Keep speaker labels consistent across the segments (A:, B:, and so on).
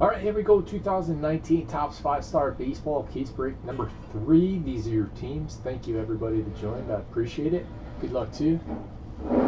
A: All right, here we go. 2019 Topps Five Star Baseball Case Break number three. These are your teams. Thank you, everybody that joined. I appreciate it. Good luck to you.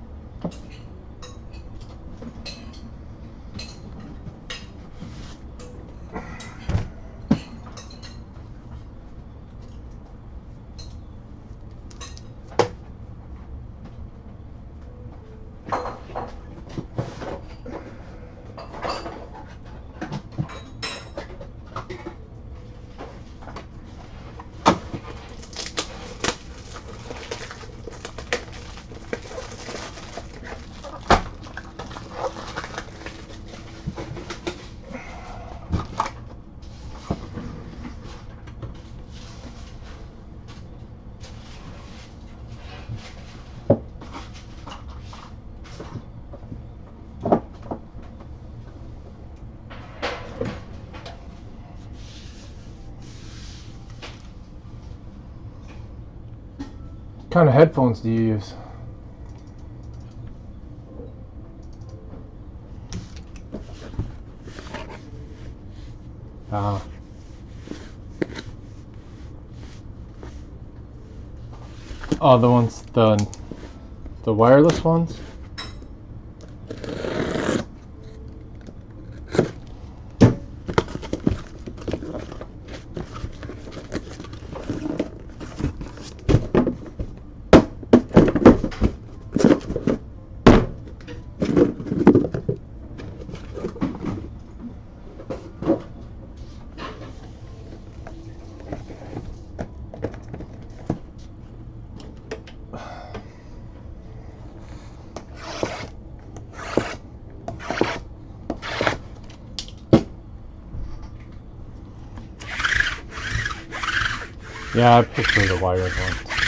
A: kind of headphones do you use? Ah. Oh, the ones, the, the wireless ones? Yeah, I prefer the wired ones.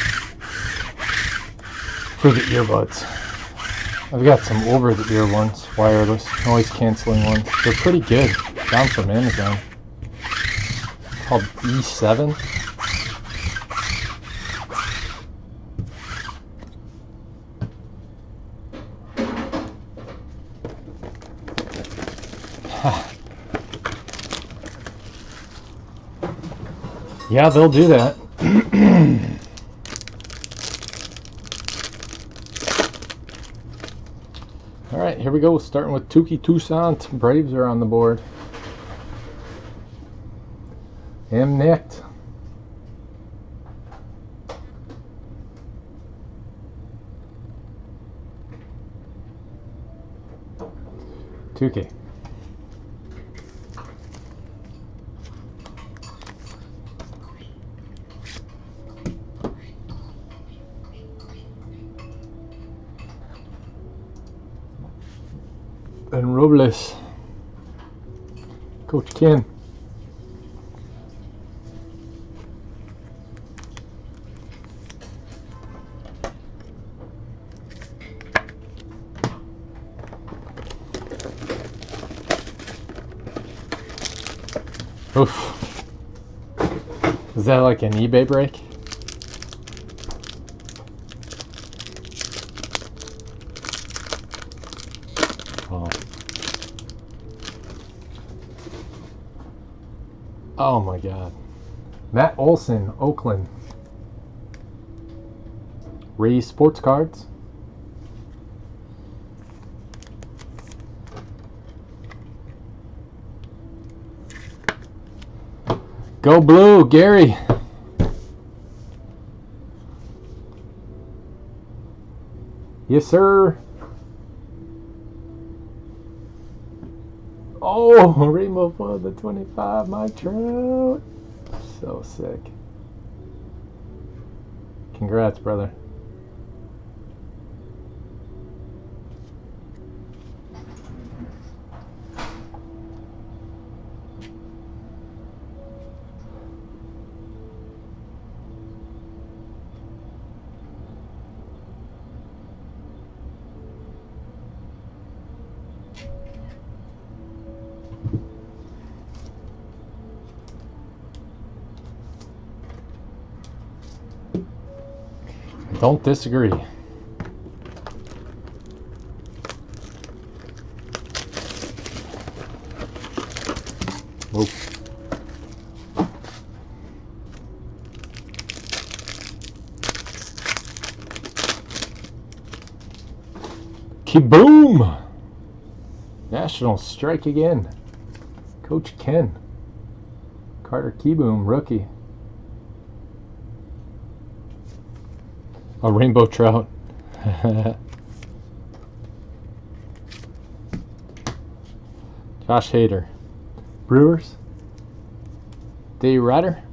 A: For the earbuds. I've got some over the ear ones, wireless, noise canceling ones. They're pretty good. Found from Amazon. Called E7. Yeah, they'll do that. All right, here we go. Starting with Touki Toussaint. Braves are on the board. M Net. Touki. And Robles. Coach Ken. Oof. Is that like an eBay break? God. Matt Olson, Oakland. Rays Sports Cards. Go blue, Gary. Yes, sir. Oh, Remo for the 25, Mike Trout. So sick. Congrats, brother. Don't disagree. Whoa. Kaboom! National strike again. Coach Ken. Carter Kieboom, rookie. A rainbow trout. Josh Hader. Brewers. Dave Ryder.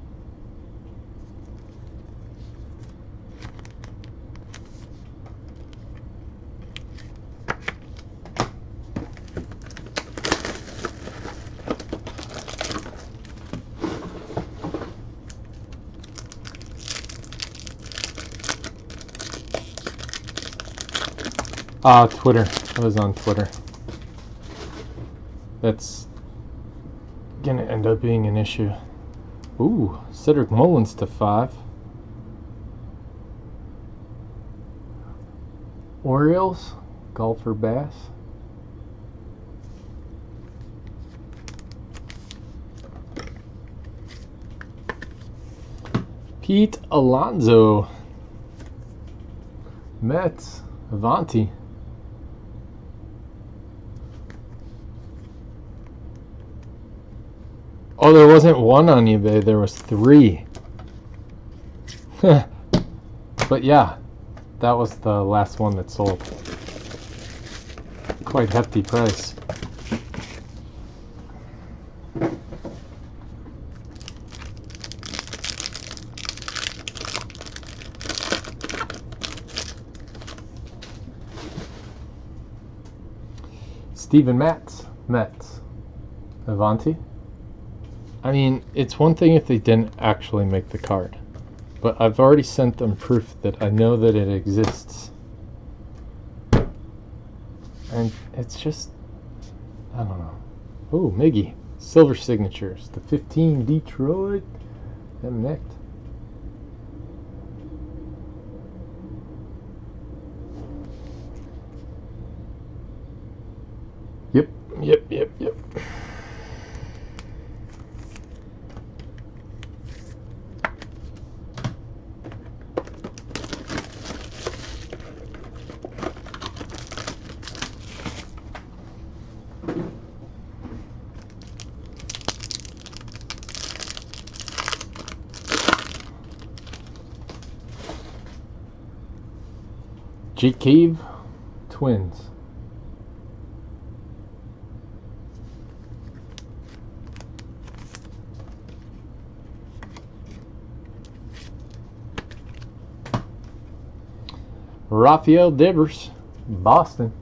A: Ah, Twitter. I was on Twitter. That's gonna end up being an issue. Ooh, Cedric Mullins to five. Orioles, golfer Bass. Pete Alonso. Mets, Avanti. Oh, there wasn't one on eBay, there was three. but yeah, that was the last one that sold. Quite hefty price. Steven Matz, Mets, Avanti. I mean, it's one thing if they didn't actually make the card, but I've already sent them proof that I know that it exists. And it's just, I don't know. Oh, Miggy, silver signatures, the 15 Detroit, them necked. Yep, yep, yep, yep. G Cave Twins. Rafael Devers, Boston.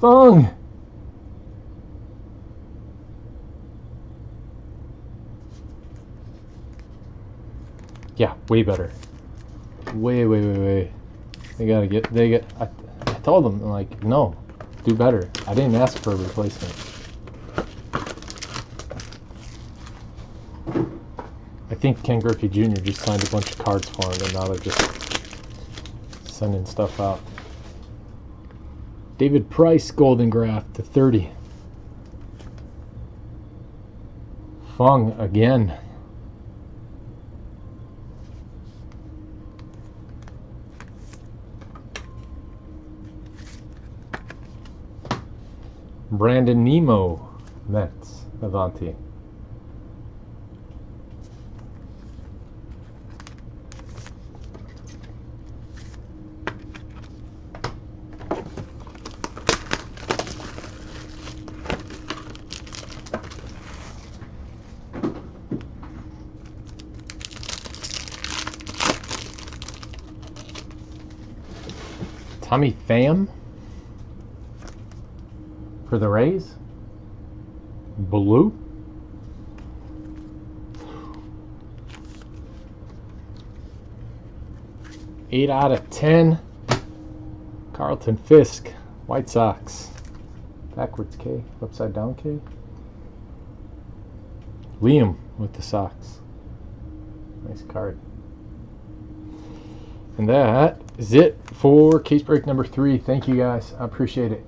A: Fung. Yeah, way better. Way, way, way, way. They gotta get. They get. I, I told them like, no, do better. I didn't ask for a replacement. I think Ken Griffey Jr. just signed a bunch of cards for him, and now they're just sending stuff out. David Price, Golden Graft to 30. Fung again. Brandon Nimmo, Mets, Avanti. Tommy Pham for the Rays. Blue. Eight out of ten. Carlton Fisk, White Sox. Backwards K, upside down K. Liam with the Sox. Nice card. And that is it for case break number three. Thank you guys. I appreciate it.